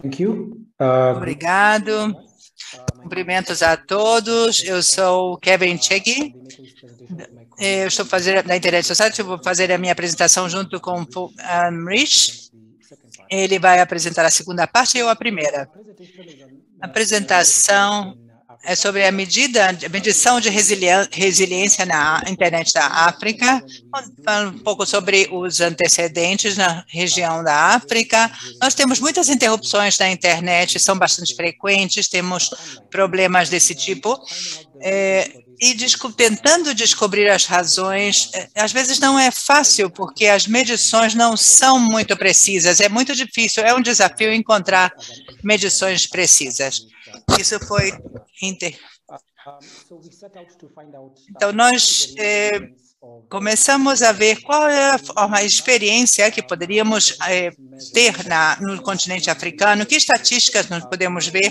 Thank you. Uh, Obrigado. Cumprimentos a todos. Eu sou Kevin Chegui. Eu estou fazendo da Internet Society. vou fazer a minha apresentação junto com o Rich. Ele vai apresentar a segunda parte e eu a primeira. A apresentação é sobre a medida, a medição de resiliência na internet da África, falando um pouco sobre os antecedentes na região da África. Nós temos muitas interrupções na internet, são bastante frequentes, temos problemas desse tipo. É, e desco tentando descobrir as razões, é, às vezes não é fácil, porque as medições não são muito precisas, é muito difícil, é um desafio encontrar medições precisas. Isso foi. Então, nós eh, começamos a ver qual é a, experiência que poderíamos eh, ter na, no continente africano, que estatísticas nós podemos ver.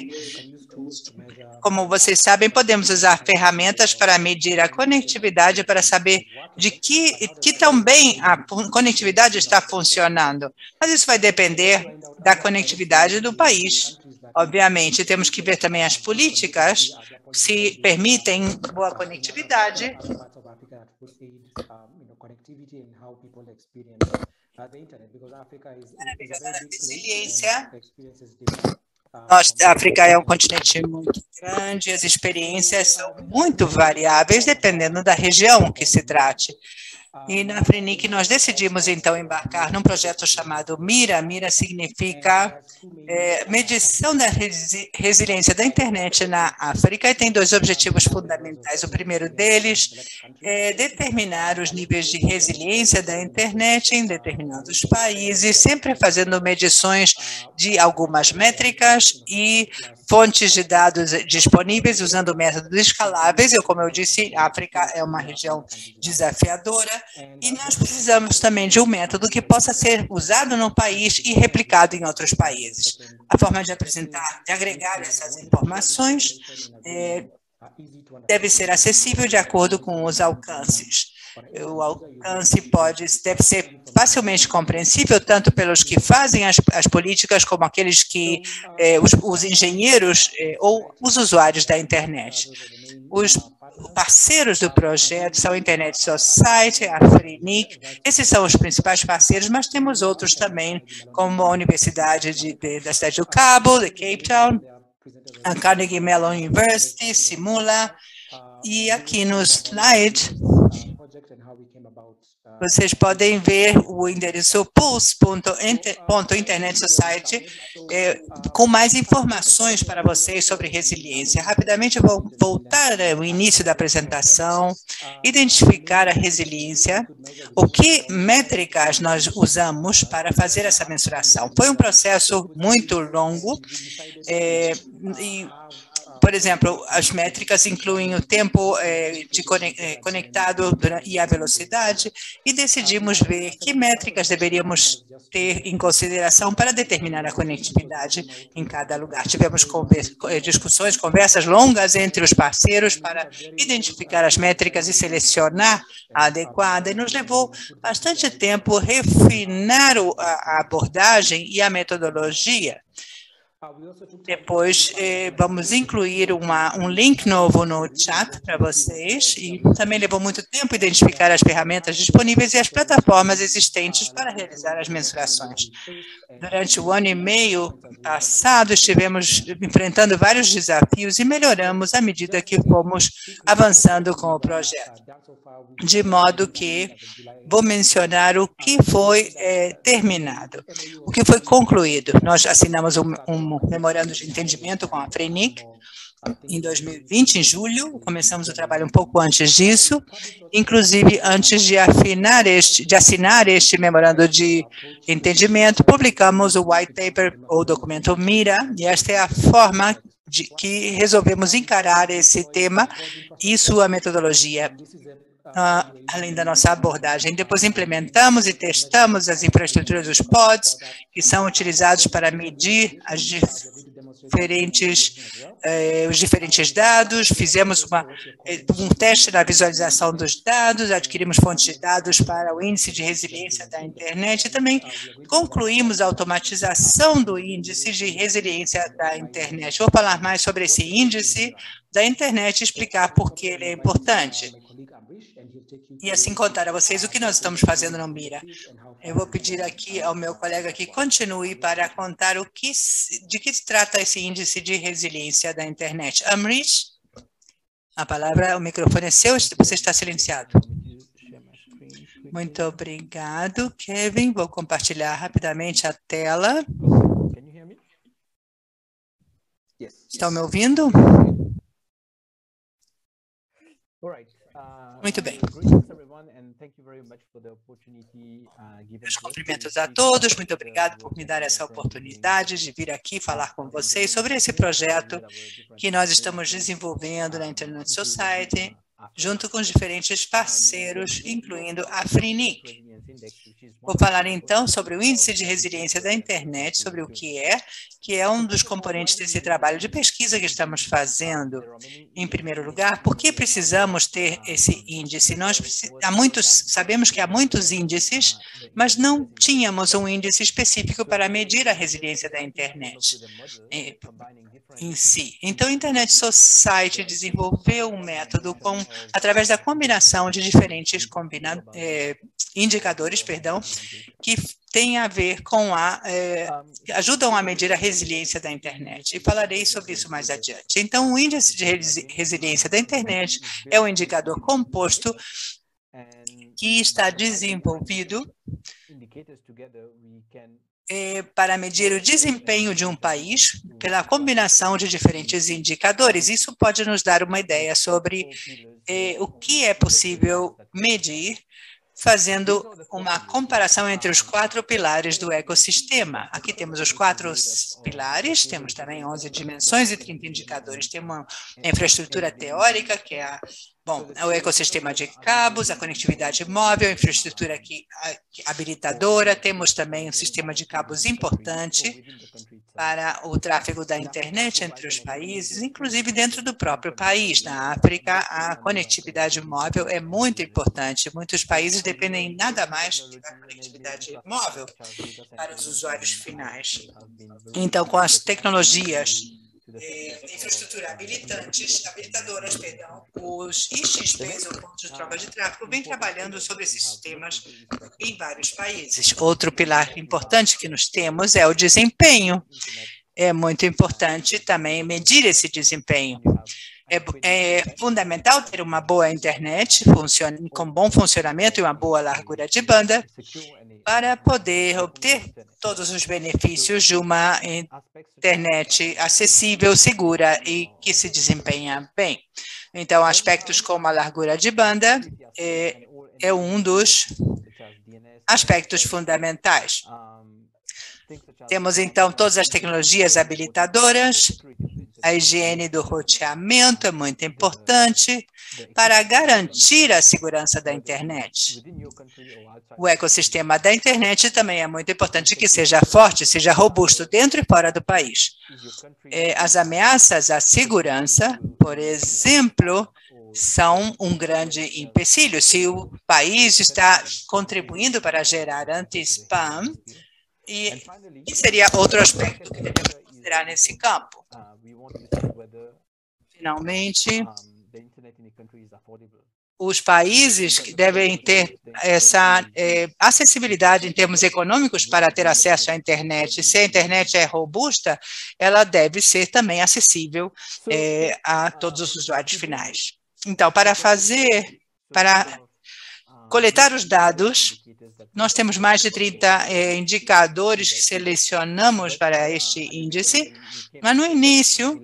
Como vocês sabem, podemos usar ferramentas para medir a conectividade, para saber de que, que também a conectividade está funcionando. Mas isso vai depender da conectividade do país. Obviamente, temos que ver também as políticas, se permitem boa conectividade. resiliência, nós, a África é um continente muito grande, as experiências são muito variáveis, dependendo da região que se trate. E na FRENIC nós decidimos então embarcar num projeto chamado MIRA. MIRA significa é, medição da resi resiliência da internet na África e tem dois objetivos fundamentais. O primeiro deles é determinar os níveis de resiliência da internet em determinados países, sempre fazendo medições de algumas métricas e fontes de dados disponíveis usando métodos escaláveis. Eu, como eu disse, a África é uma região desafiadora e nós precisamos também de um método que possa ser usado no país e replicado em outros países. A forma de apresentar, de agregar essas informações é, deve ser acessível de acordo com os alcances. O alcance pode, deve ser facilmente compreensível, tanto pelos que fazem as, as políticas, como aqueles que, eh, os, os, engenheiros eh, ou os usuários da internet. Os parceiros do projeto são a Internet Society, a FRENIC, esses são os principais parceiros, mas temos outros também, como a Universidade de, de, da cidade do Cabo, de Cape Town, a Carnegie Mellon University, Simula, e aqui no slide vocês podem ver o endereço pulse.internetsociety é, com mais informações para vocês sobre resiliência. Rapidamente eu vou voltar ao início da apresentação, identificar a resiliência, o que métricas nós usamos para fazer essa mensuração. Foi um processo muito longo é, e por exemplo, as métricas incluem o tempo é, de é, conectado e a velocidade, e decidimos ver que métricas deveríamos ter em consideração para determinar a conectividade em cada lugar. Tivemos é, discussões, conversas longas entre os parceiros para identificar as métricas e selecionar a adequada, e nos levou bastante tempo refinar a abordagem e a metodologia. Depois, eh, vamos incluir uma, um link novo no chat para vocês e também levou muito tempo identificar as ferramentas disponíveis e as plataformas existentes para realizar as mensurações. Durante o ano e meio passado, estivemos enfrentando vários desafios e melhoramos à medida que fomos avançando com o projeto. De modo que vou mencionar o que foi é, terminado, o que foi concluído. Nós assinamos um, um memorando de entendimento com a FRENIC, em 2020, em julho, começamos o trabalho um pouco antes disso, inclusive antes de, afinar este, de assinar este memorando de entendimento, publicamos o white paper, ou documento MIRA, e esta é a forma de que resolvemos encarar esse tema e sua metodologia. Uh, além da nossa abordagem. Depois implementamos e testamos as infraestruturas dos pods, que são utilizados para medir as diferentes, eh, os diferentes dados, fizemos uma, eh, um teste na visualização dos dados, adquirimos fontes de dados para o índice de resiliência da internet e também concluímos a automatização do índice de resiliência da internet. Vou falar mais sobre esse índice da internet e explicar por que ele é importante e assim contar a vocês o que nós estamos fazendo no Mira. Eu vou pedir aqui ao meu colega que continue para contar o que, de que se trata esse índice de resiliência da internet. Amrish, a palavra, o microfone é seu, você está silenciado. Muito obrigado, Kevin. Vou compartilhar rapidamente a tela. Estão me ouvindo? Muito bem. Meus cumprimentos a todos, muito obrigado por me dar essa oportunidade de vir aqui falar com vocês sobre esse projeto que nós estamos desenvolvendo na Internet Society, junto com os diferentes parceiros, incluindo a FRINIC. Vou falar então sobre o índice de resiliência da internet, sobre o que é, que é um dos componentes desse trabalho de pesquisa que estamos fazendo. Em primeiro lugar, por que precisamos ter esse índice? Nós há muitos, sabemos que há muitos índices, mas não tínhamos um índice específico para medir a resiliência da internet em si. Então, a Internet Society desenvolveu um método com, através da combinação de diferentes combina, é, indicadores, perdão, que tem a ver com a é, ajudam a medir a resiliência da internet. E falarei sobre isso mais adiante. Então, o índice de resiliência da internet é um indicador composto que está desenvolvido é, para medir o desempenho de um país pela combinação de diferentes indicadores. Isso pode nos dar uma ideia sobre é, o que é possível medir fazendo uma comparação entre os quatro pilares do ecossistema. Aqui temos os quatro pilares, temos também 11 dimensões e 30 indicadores. Temos uma infraestrutura teórica, que é a Bom, o ecossistema de cabos, a conectividade móvel, a infraestrutura aqui habilitadora, temos também um sistema de cabos importante para o tráfego da internet entre os países, inclusive dentro do próprio país. Na África, a conectividade móvel é muito importante. Muitos países dependem nada mais da conectividade móvel para os usuários finais. Então, com as tecnologias é, infraestrutura habilitantes, habilitadoras, perdão, os IXPs, ou pontos de troca de tráfego, vem trabalhando sobre esses sistemas em vários países. Outro pilar importante que nós temos é o desempenho. É muito importante também medir esse desempenho. É, é, fundamental ter uma boa internet com bom funcionamento e uma boa largura de banda para poder obter todos os benefícios de uma internet acessível, segura e que se desempenha bem. Então, aspectos como a largura de banda é, é um dos aspectos fundamentais. Temos, então, todas as tecnologias habilitadoras, a higiene do roteamento é muito importante para garantir a segurança da internet. O ecossistema da internet também é muito importante que seja forte, seja robusto dentro e fora do país. É, as ameaças à segurança, por exemplo, são um grande empecilho. Se o país está contribuindo para gerar anti-spam, e, e seria outro aspecto que devemos considerar nesse campo. Finalmente, os países que devem ter essa é, acessibilidade em termos econômicos para ter acesso à internet. Se a internet é robusta, ela deve ser também acessível é, a todos os usuários finais. Então, para fazer, para coletar os dados, nós temos mais de 30 é, indicadores que selecionamos para este índice, mas no início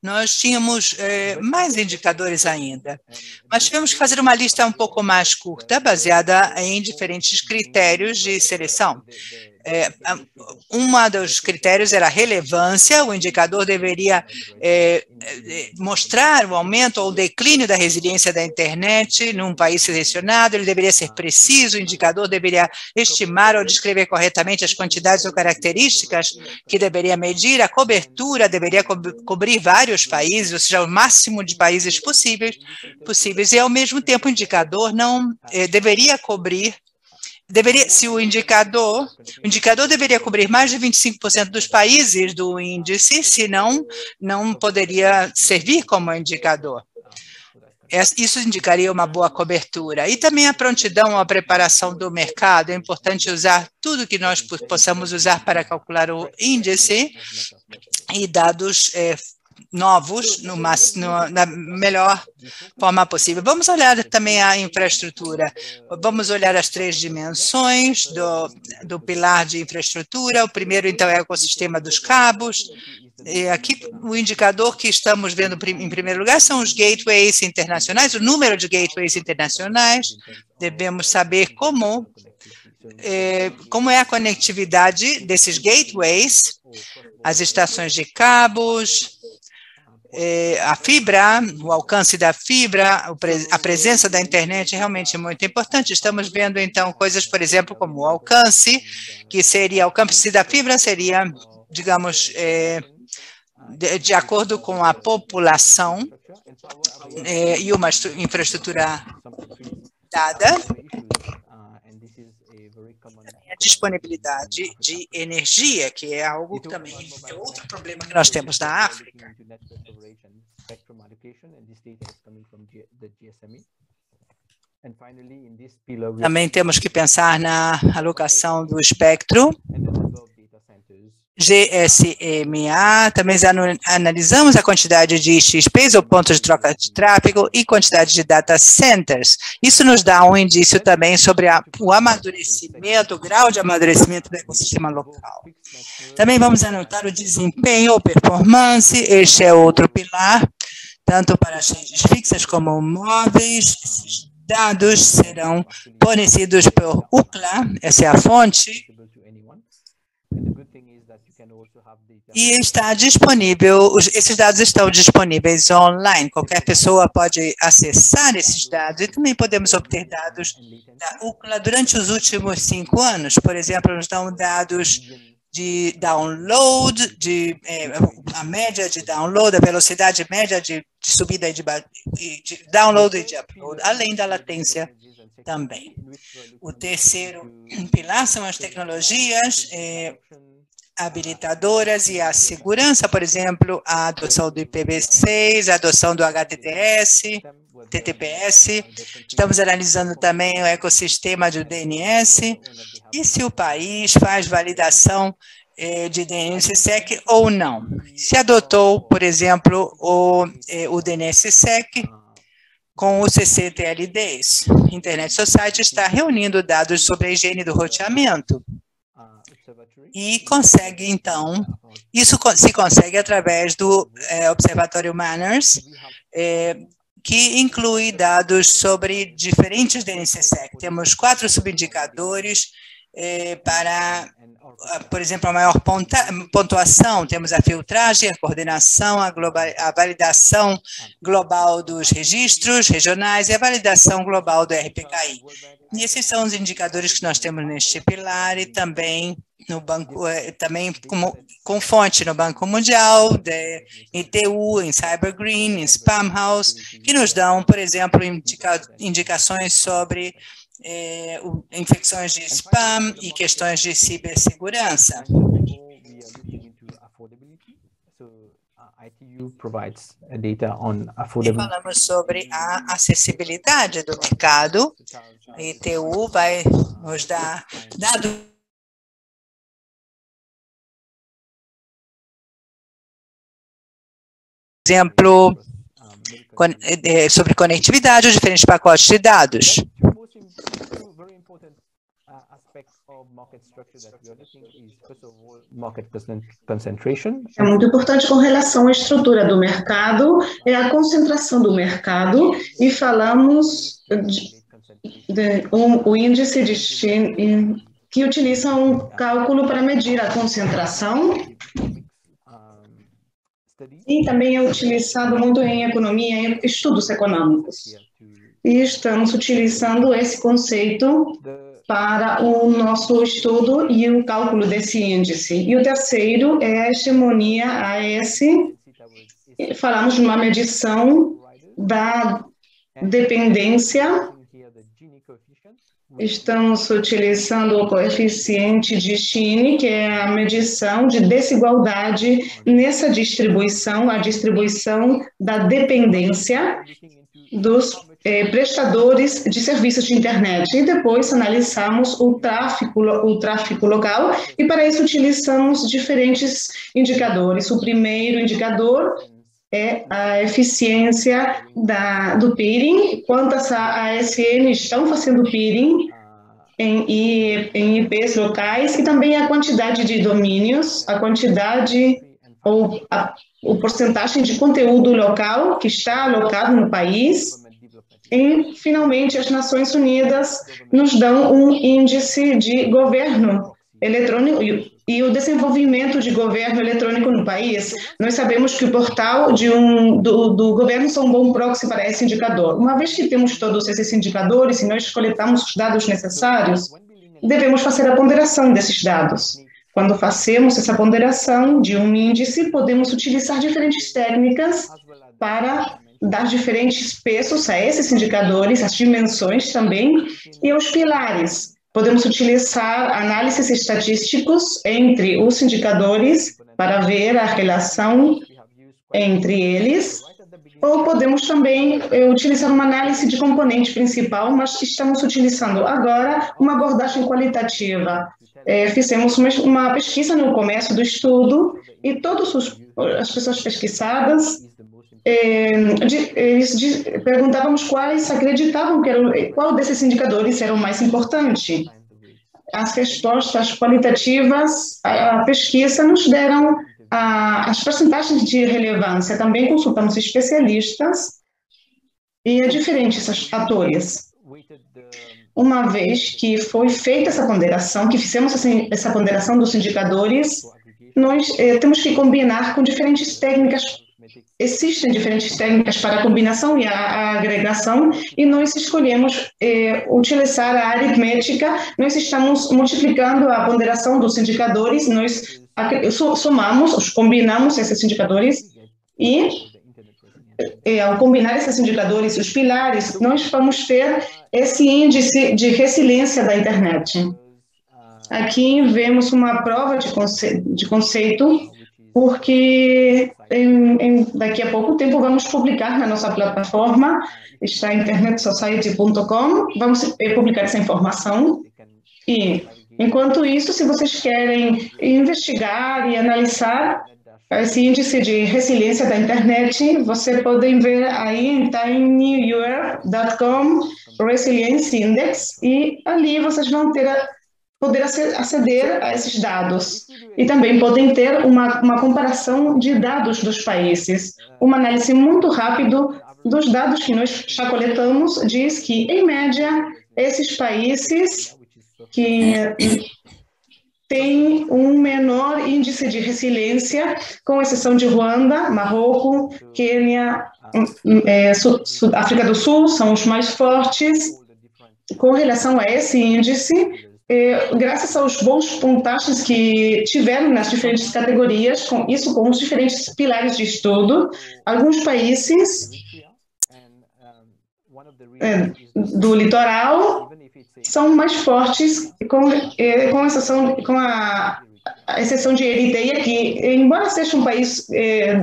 nós tínhamos é, mais indicadores ainda. Mas tivemos que fazer uma lista um pouco mais curta, baseada em diferentes critérios de seleção. É, um dos critérios era relevância, o indicador deveria é, é, mostrar o aumento ou o declínio da resiliência da internet num país selecionado, ele deveria ser preciso, o indicador deveria estimar ou descrever corretamente as quantidades ou características que deveria medir, a cobertura deveria co cobrir vários países, ou seja, o máximo de países possíveis, possíveis e, ao mesmo tempo, o indicador não eh, deveria cobrir deveria, se o indicador, o indicador deveria cobrir mais de 25% dos países do índice, senão não poderia servir como indicador. Isso indicaria uma boa cobertura. E também a prontidão, a preparação do mercado. É importante usar tudo que nós possamos usar para calcular o índice e dados é, novos no, no, na melhor forma possível. Vamos olhar também a infraestrutura. Vamos olhar as três dimensões do, do pilar de infraestrutura. O primeiro, então, é o ecossistema dos cabos. E aqui, o indicador que estamos vendo em primeiro lugar são os gateways internacionais, o número de gateways internacionais. Devemos saber como é, como é a conectividade desses gateways, as estações de cabos, é, a fibra, o alcance da fibra, a presença da internet é realmente muito importante. Estamos vendo, então, coisas, por exemplo, como o alcance, que seria, o alcance da fibra seria, digamos, é, de, de, acordo com a população é, e uma infraestrutura dada, disponibilidade de energia, que é algo que também é outro problema que nós temos na África. Também temos que pensar na alocação do espectro GSMA, também analisamos a quantidade de XPs, ou pontos de troca de tráfego, e quantidade de data centers. Isso nos dá um indício também sobre a, o amadurecimento, o grau de amadurecimento do ecossistema local. Também vamos anotar o desempenho ou performance, este é outro pilar, tanto para as redes fixas como móveis. Esses dados serão fornecidos por UCLA, essa é a fonte, e está disponível, esses dados estão disponíveis online. Qualquer pessoa pode acessar esses dados e também podemos obter dados da UCLA durante os últimos cinco anos. Por exemplo, nos dão dados de download, de, é, a média de download, a velocidade média de, de subida e de, de download e de upload, além da latência também. O terceiro pilar são as tecnologias é, habilitadoras e a segurança, por exemplo, a adoção do IPv6, a adoção do HTTS, TTPS. Estamos analisando também o ecossistema do DNS e se o país faz validação eh, de DNSSEC ou não. Se adotou, por exemplo, o, eh, o DNSSEC com o CCTLDs. Internet Society está reunindo dados sobre a higiene do roteamento e consegue, então, isso se consegue através do é, Observatório Manners, é, que inclui dados sobre diferentes DNCSEC. Temos quatro subindicadores é, para, por exemplo, a maior pontuação, temos a filtragem, a coordenação, a, global, a validação global dos registros regionais e a validação global do RPKI. E esses são os indicadores que nós temos neste pilar e também no banco, eh, também com, com fonte no Banco Mundial, de ITU, em Cybergreen, em Spamhaus, que nos dão, por exemplo, indica, indicações sobre eh, infecções de spam e questões de cibersegurança. E falamos sobre a acessibilidade do mercado. A ITU vai nos dar dados exemplo, eh, sobre conectividade, os diferentes pacotes de dados. É muito importante com relação à estrutura do mercado, é a concentração do mercado, e falamos de, de um, o índice de que utilizam um cálculo para medir a concentração e também é utilizado muito em economia, em estudos econômicos. E estamos utilizando esse conceito para o nosso estudo e o cálculo desse índice. E o terceiro é a hegemonia AS. Falamos de uma medição da dependência Estamos utilizando o coeficiente de Gini, que é a medição de desigualdade nessa distribuição, a distribuição da dependência dos eh, prestadores de serviços de internet. E depois analisamos o tráfego, o tráfego local, e para isso utilizamos diferentes indicadores. O primeiro indicador é a eficiência da, do peering, quantas ASN estão fazendo peering em, em IPs locais e também a quantidade de domínios, a quantidade ou a, o porcentagem de conteúdo local que está alocado no país. E, finalmente, as Nações Unidas nos dão um índice de governo eletrônico e o desenvolvimento de governo eletrônico no país, nós sabemos que o portal de um, do, do governo são um bom proxy para esse indicador. Uma vez que temos todos esses indicadores e nós coletamos os dados necessários, devemos fazer a ponderação desses dados. Quando fazemos essa ponderação de um índice, podemos utilizar diferentes técnicas para dar diferentes pesos a esses indicadores, as dimensões também, e os pilares Podemos utilizar análises estatísticos entre os indicadores para ver a relação entre eles, ou podemos também eh, utilizar uma análise de componente principal, mas estamos utilizando agora uma abordagem qualitativa. É, fizemos uma, pesquisa no começo do estudo e todas as pessoas pesquisadas é, de, eles de, perguntávamos quais acreditavam que eram, qual desses indicadores era o mais importante. As respostas qualitativas, a, a pesquisa nos deram a, as percentagens de relevância. Também consultamos especialistas e diferentes atores. Uma vez que foi feita essa ponderação, que fizemos essa, essa ponderação dos indicadores, nós eh, temos que combinar com diferentes técnicas Existem diferentes técnicas para a combinação e a, a agregação, e nós escolhemos eh, utilizar a aritmética. Nós estamos multiplicando a ponderação dos indicadores, nós somamos, combinamos esses indicadores, e eh, ao combinar esses indicadores, os pilares, nós vamos ter esse índice de resiliência da internet. Aqui vemos uma prova de, conce de conceito porque em, em, daqui a pouco tempo vamos publicar na nossa plataforma, está internetsociety.com, vamos eh, publicar essa informação. E, enquanto isso, se vocês querem investigar e analisar esse índice de resiliência da internet, você podem ver aí em tinyurl.com Resilience Index e ali vocês vão ter a poder aceder a esses dados. E também podem ter uma, uma comparação de dados dos países. Uma análise muito rápida dos dados que nós já coletamos diz que, em média, esses países que têm um menor índice de resiliência, com exceção de Ruanda, Marrocos, Quênia, é, África do Sul, são os mais fortes. Com relação a esse índice, é, graças aos bons pontagens que tiveram nas diferentes categorias, com isso com os diferentes pilares de estudo, alguns países é, do litoral são mais fortes, com, é, com, exceção, com a, a exceção de Eritreia, que, embora seja um país é,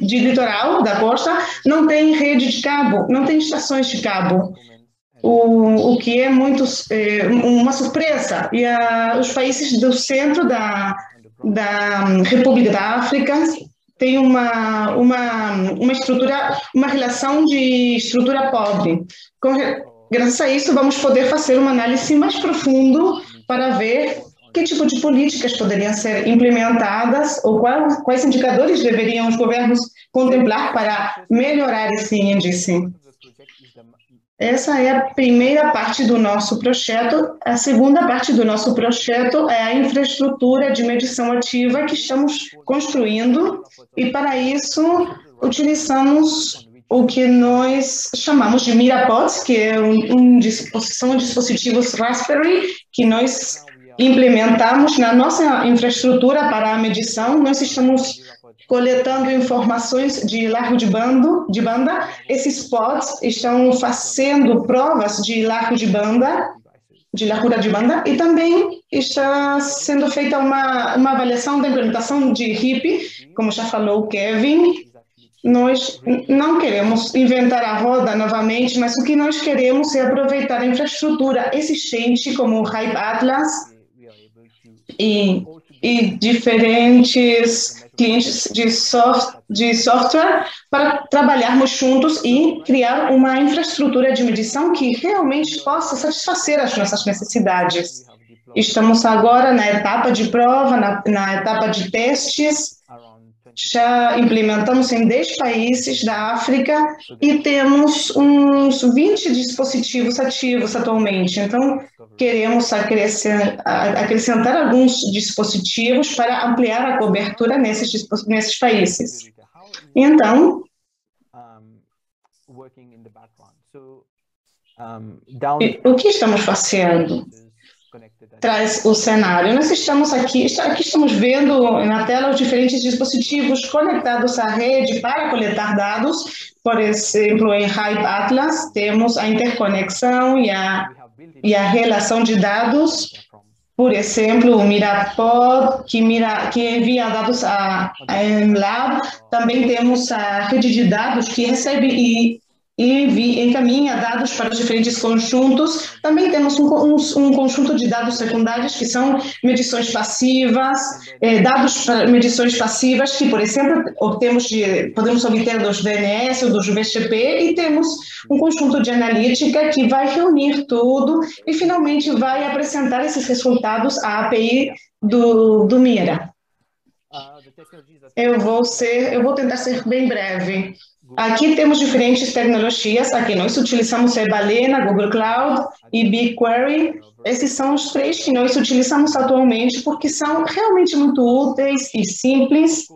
de litoral da costa, não tem rede de cabo, não tem estações de cabo o, o que é muito é, uma surpresa. E a, os países do centro da, da República da África têm uma, uma, uma estrutura, uma relação de estrutura pobre. Com, graças a isso, vamos poder fazer uma análise mais profunda para ver que tipo de políticas poderiam ser implementadas ou quais, quais indicadores deveriam os governos contemplar para melhorar esse índice. Essa é a primeira parte do nosso projeto. A segunda parte do nosso projeto é a infraestrutura de medição ativa que estamos construindo, e para isso utilizamos o que nós chamamos de Mirapods, que é um, um, são dispositivos Raspberry que nós implementamos na nossa infraestrutura para a medição. Nós estamos coletando informações de largo de, bando, de banda. Esses pods estão fazendo provas de largo de banda, de largura de banda, e também está sendo feita uma, uma avaliação da implementação de HIP, como já falou o Kevin. Nós não queremos inventar a roda novamente, mas o que nós queremos é aproveitar a infraestrutura existente, como o Hype Atlas, e, e diferentes clientes de, soft, de software para trabalharmos juntos e criar uma infraestrutura de medição que realmente possa satisfazer as nossas necessidades. Estamos agora na etapa de prova, na, na etapa de testes, já implementamos em 10 países da África e temos uns 20 dispositivos ativos atualmente. Então, queremos acrescentar alguns dispositivos para ampliar a cobertura nesses, nesses países. Então, o que estamos fazendo? Traz o cenário. Nós estamos aqui, aqui estamos vendo na tela os diferentes dispositivos conectados à rede para coletar dados. Por exemplo, em Hype Atlas temos a interconexão e a, e a relação de dados. Por exemplo, o Mirapod, que, mira, que envia dados à MLab. Também temos a rede de dados que recebe e e encaminha dados para os diferentes conjuntos. Também temos um, um, um, conjunto de dados secundários, que são medições passivas, eh, dados para medições passivas, que, por exemplo, obtemos de, podemos obter dos DNS ou dos VCP, e temos um conjunto de analítica que vai reunir tudo e, finalmente, vai apresentar esses resultados à API do, do Mira. Eu vou ser, eu vou tentar ser bem breve. Aqui temos diferentes tecnologias. Aqui nós utilizamos a Balena, Google Cloud e BigQuery. Esses são os três que nós utilizamos atualmente porque são realmente muito úteis e simples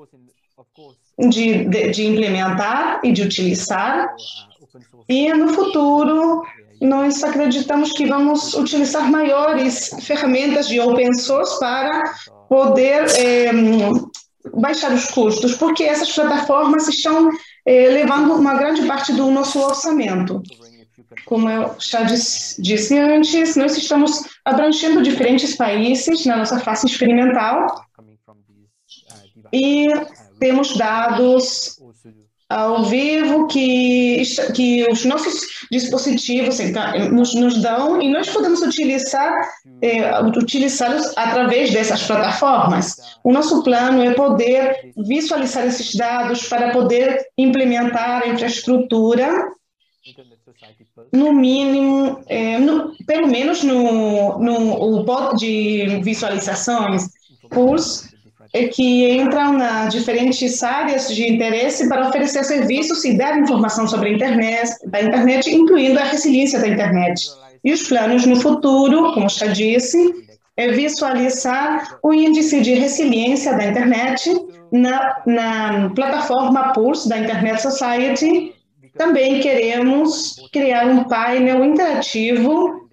de, de, de implementar e de utilizar. E no futuro, nós acreditamos que vamos utilizar maiores ferramentas de open source para poder é, baixar os custos, porque essas plataformas estão é, levando uma grande parte do nosso orçamento. Como eu já disse, disse antes, nós estamos abrangendo diferentes países na nossa fase experimental e temos dados ao vivo que, que os nossos dispositivos então, nos, nos dão e nós podemos utilizar é, utilizá-los através dessas plataformas. O nosso plano é poder visualizar esses dados para poder implementar a infraestrutura no mínimo, é, no, pelo menos no, no o de visualizações, PULS, que entram nas diferentes áreas de interesse para oferecer serviços e dar informação sobre a internet, da internet, incluindo a resiliência da internet. E os planos no futuro, como já disse, é visualizar o índice de resiliência da internet na, na plataforma Pulse da Internet Society. Também queremos criar um painel interativo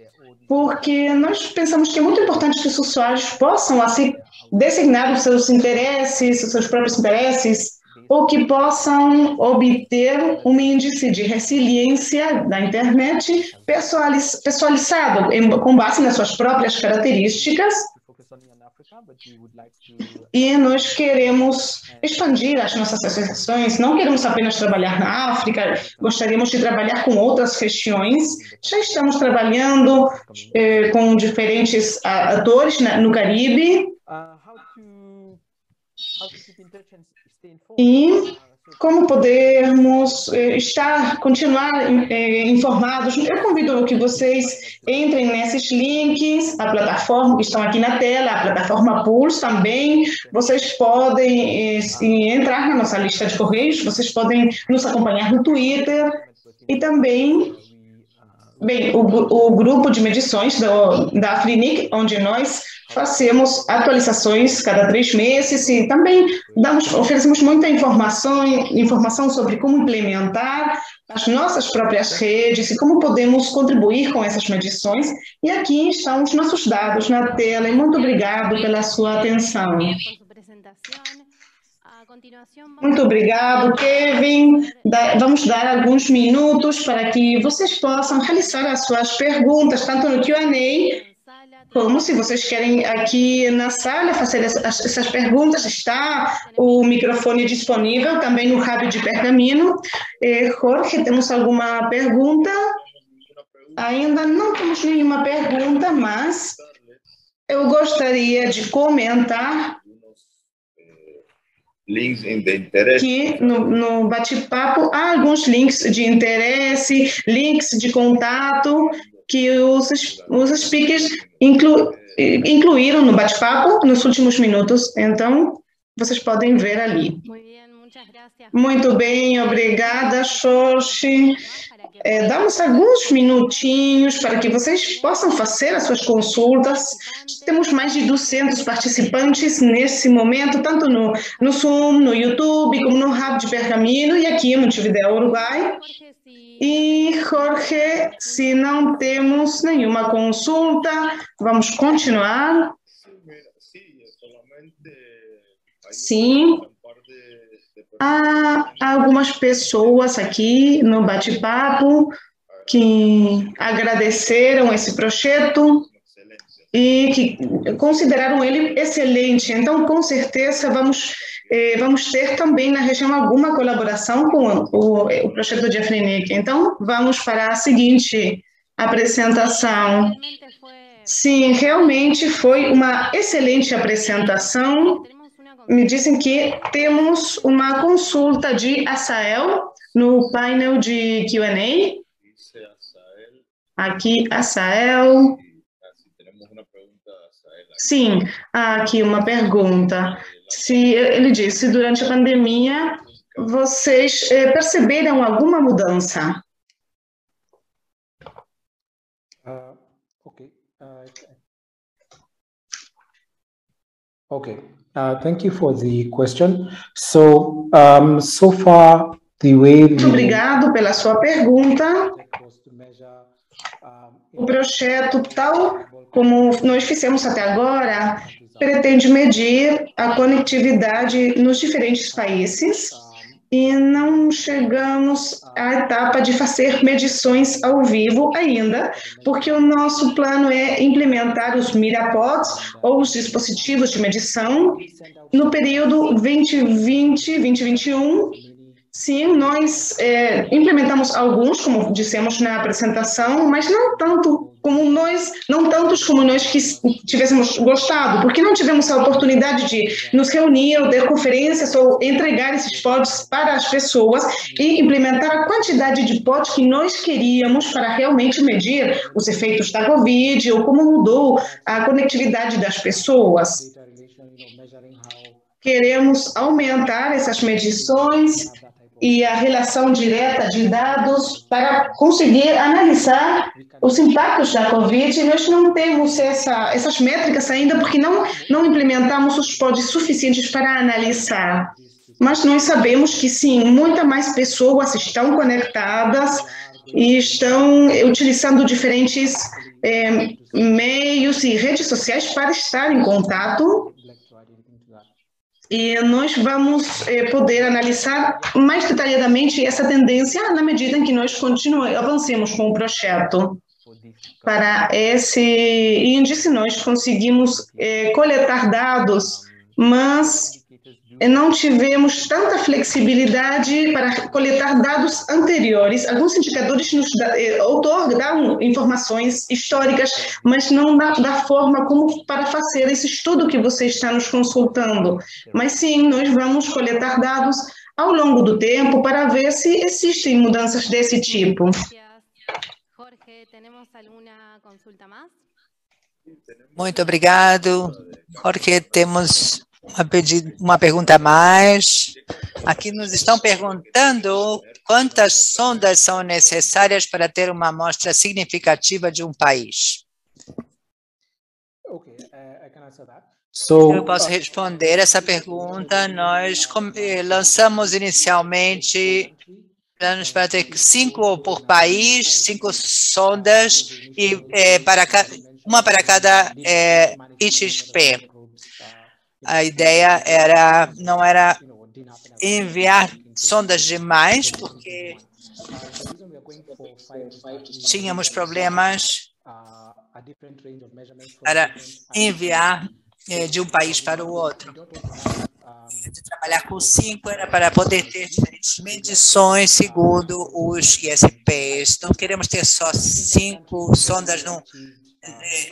porque nós pensamos que é muito importante que os usuários possam assim, designar os seus interesses, os seus próprios interesses, ou que possam obter um índice de resiliência da internet personalizado, com base nas suas próprias características. E nós queremos expandir as nossas associações, não queremos apenas trabalhar na África, gostaríamos de trabalhar com outras regiões. Já estamos trabalhando eh, com diferentes atores na, no Caribe. E como podermos eh, estar, continuar eh, informados. Eu convido que vocês entrem nesses links, a plataforma que estão aqui na tela, a plataforma Pulse também. Vocês podem eh, entrar na nossa lista de correios, vocês podem nos acompanhar no Twitter e também Bem, o, o grupo de medições do, da Afrinic, onde nós fazemos atualizações cada três meses e também damos, oferecemos muita informação, informação sobre como implementar as nossas próprias redes e como podemos contribuir com essas medições. E aqui estão os nossos dados na tela. E muito obrigado pela sua atenção. Muito obrigado, Kevin. Vamos dar alguns minutos para que vocês possam realizar as suas perguntas, tanto no Q&A como se vocês querem aqui na sala fazer essas perguntas, está o microfone disponível também no rádio de pergaminho. Eh, Jorge, temos alguma pergunta? Ainda não temos nenhuma pergunta, mas eu gostaria de comentar links de interesse. Que no, no bate-papo há alguns links de interesse, links de contato que os, os speakers inclu, incluíram no bate-papo nos últimos minutos. Então, vocês podem ver ali. Muito bem, obrigada, Xoxi. É, damos alguns minutinhos para que vocês possam fazer as suas consultas. Temos mais de 200 participantes nesse momento, tanto no, no Zoom, no YouTube, como no Hub de Pergamino e aqui em Montevideo, Uruguai. E, Jorge, se não temos nenhuma consulta, vamos continuar. Sim. Há algumas pessoas aqui no bate-papo que agradeceram esse projeto e que consideraram ele excelente. Então, com certeza, vamos eh, vamos ter também na região alguma colaboração com o, o projeto de Afrinic. Então, vamos para a seguinte apresentação. Sim, realmente foi uma excelente apresentação. Me dizem que temos uma consulta de Asael no painel de Q&A. Aqui, Asael. Sim, aqui uma pergunta se ele disse durante a pandemia vocês eh, perceberam alguma mudança? Uh, okay. Uh, okay. Uh, thank you for the question. So, um, so far, the way Muito obrigado pela sua pergunta. O projeto, tal como nós fizemos até agora, pretende medir a conectividade nos diferentes países e não chegamos à etapa de fazer medições ao vivo ainda, porque o nosso plano é implementar os Mirapods ou os dispositivos de medição no período 2020-2021 Sim, nós é, implementamos alguns, como dissemos na apresentação, mas não tanto como nós, não tantos como nós que tivéssemos gostado, porque não tivemos a oportunidade de nos reunir ou ter conferências ou entregar esses pods para as pessoas e implementar a quantidade de pods que nós queríamos para realmente medir os efeitos da Covid ou como mudou a conectividade das pessoas. Queremos aumentar essas medições e a relação direta de dados para conseguir analisar os impactos da Covid. Nós não temos essa, essas métricas ainda porque não, não implementamos os pods suficientes para analisar. Mas nós sabemos que sim, muitas mais pessoas estão conectadas e estão utilizando diferentes é, meios e redes sociais para estar em contato e nós vamos eh, poder analisar mais detalhadamente essa tendência na medida em que nós continuemos, avancemos com o projeto. Para esse índice, nós conseguimos eh, coletar dados, mas não tivemos tanta flexibilidade para coletar dados anteriores. Alguns indicadores nos eh, dão informações históricas, mas não da, da, forma como para fazer esse estudo que você está nos consultando. Mas sim, nós vamos coletar dados ao longo do tempo para ver se existem mudanças desse tipo. Muito obrigado. Jorge, temos uma, pedido, uma pergunta a mais. Aqui nos estão perguntando quantas sondas são necessárias para ter uma amostra significativa de um país. Eu posso responder essa pergunta. Nós eh, lançamos inicialmente planos para ter cinco por país, cinco sondas e é, para uma para cada é. A ideia era não era enviar sondas demais, porque tínhamos problemas para enviar é, de um país para o outro. De trabalhar com cinco era para poder ter diferentes medições segundo os ISPs. Não queremos ter só cinco sondas num,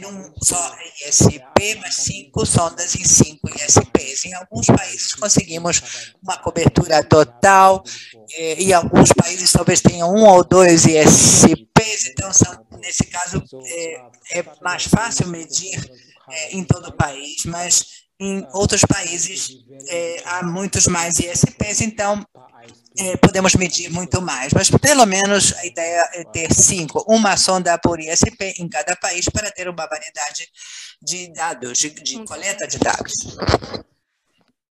num só ISP, mas cinco sondas em cinco ISPs. Em alguns países conseguimos uma cobertura total, é, e alguns países talvez tenham um ou dois ISPs, então são, nesse caso é, é mais fácil medir é, em todo o país, mas em outros países é, há muitos mais ISPs, então é, podemos medir muito mais, mas pelo menos a ideia é ter cinco, uma sonda por ISP em cada país para ter uma variedade de dados, de, de coleta de dados.